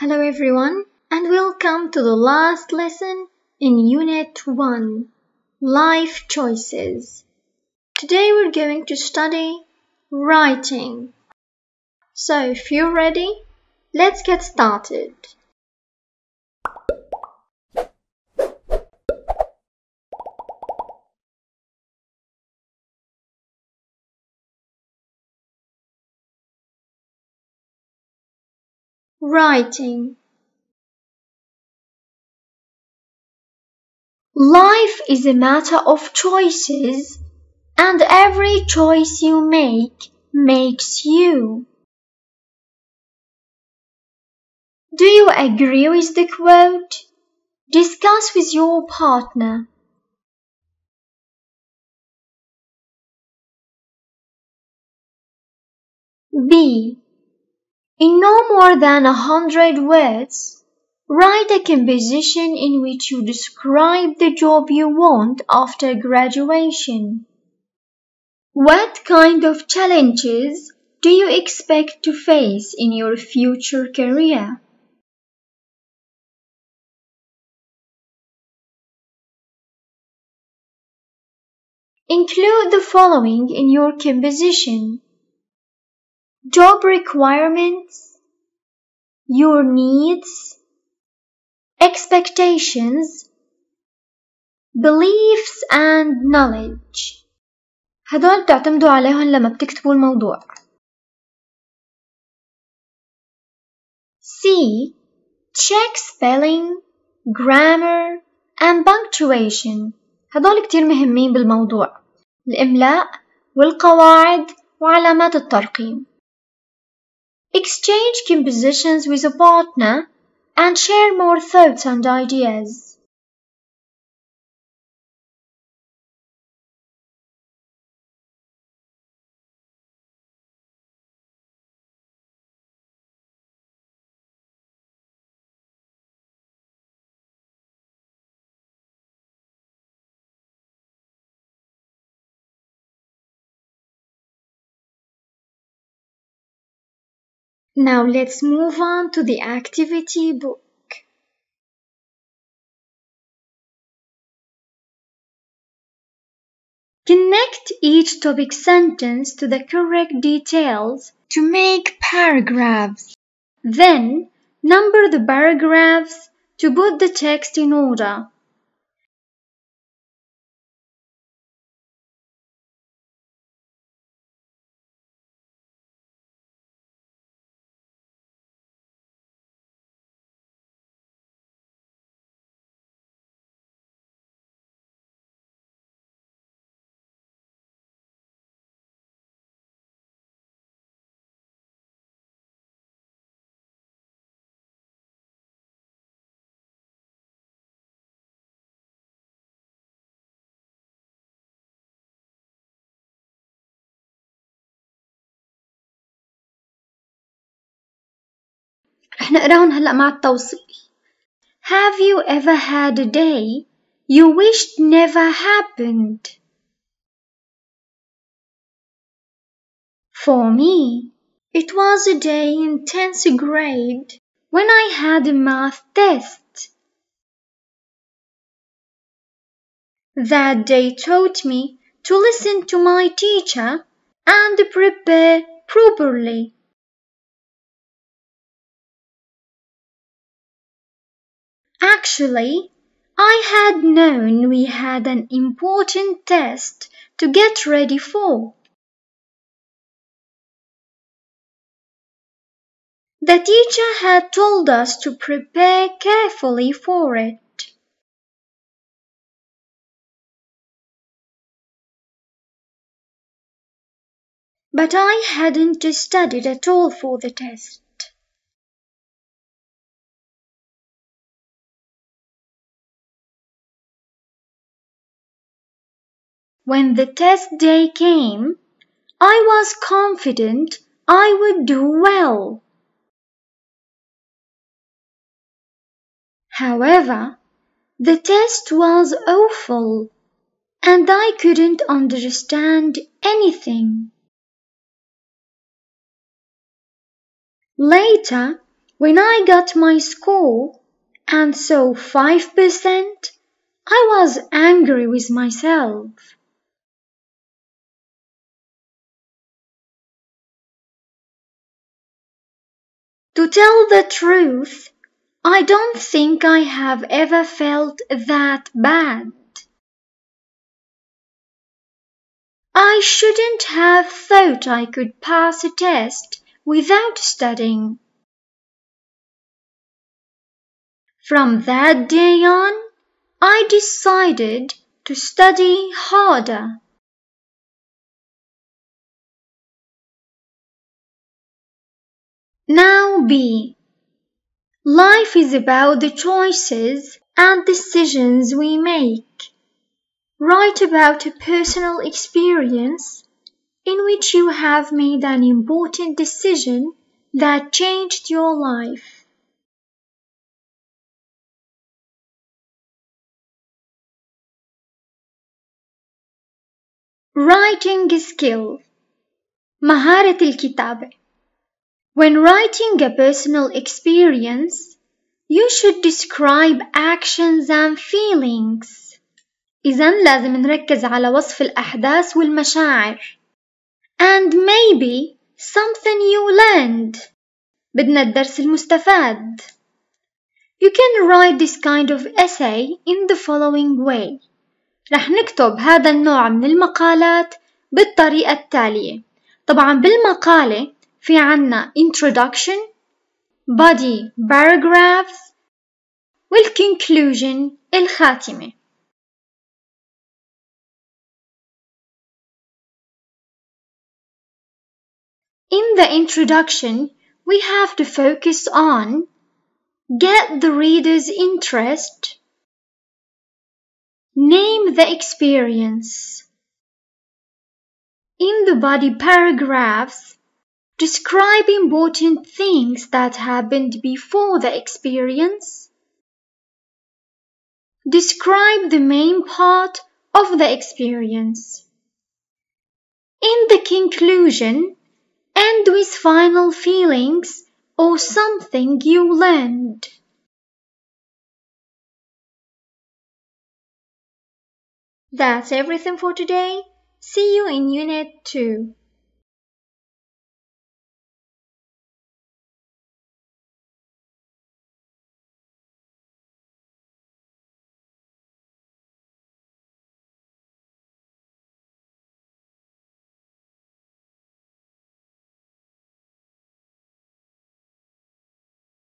Hello everyone and welcome to the last lesson in Unit 1 Life Choices. Today we're going to study writing. So if you're ready, let's get started. Writing Life is a matter of choices, and every choice you make makes you. Do you agree with the quote? Discuss with your partner. B. In no more than a hundred words, write a composition in which you describe the job you want after graduation. What kind of challenges do you expect to face in your future career? Include the following in your composition job requirements, your needs, expectations, beliefs and knowledge هدول بتعتمدوا عليهم لما بتكتبوا الموضوع C. Check spelling, grammar and punctuation هدول كتير مهمين بالموضوع الإملاء والقواعد وعلامات الترقيم Exchange compositions with a partner and share more thoughts and ideas. Now let's move on to the activity book. Connect each topic sentence to the correct details to make paragraphs. Then, number the paragraphs to put the text in order. رح نقراهم هلأ مع التوصيل. Have you ever had a day you wished never happened? For me, it was a day in 10th grade when I had a math test. That day taught me to listen to my teacher and prepare properly. Actually, I had known we had an important test to get ready for. The teacher had told us to prepare carefully for it. But I hadn't studied at all for the test. When the test day came, I was confident I would do well. However, the test was awful and I couldn't understand anything. Later, When I got my score and saw 5%, I was angry with myself. To tell the truth, I don't think I have ever felt that bad. I shouldn't have thought I could pass a test without studying. From that day on, I decided to study harder. Now B. Life is about the choices and decisions we make. Write about a personal experience in which you have made an important decision that changed your life. Writing skill مهارة الكتابة When writing a personal experience, you should describe actions and feelings. إذا لازم نركز على وصف الأحداث والمشاعر. And maybe something you learned. بدنا الدرس المستفاد. You can write this kind of essay in the following way. رح نكتب هذا النوع من المقالات بالطريقة التالية. طبعا بالمقالة في عنا introduction body paragraphs والconclusion الخاتمة In the introduction, we have to focus on get the reader's interest, name the experience. In the body paragraphs, Describe important things that happened before the experience. Describe the main part of the experience. In the conclusion, end with final feelings or something you learned. That's everything for today. See you in Unit 2.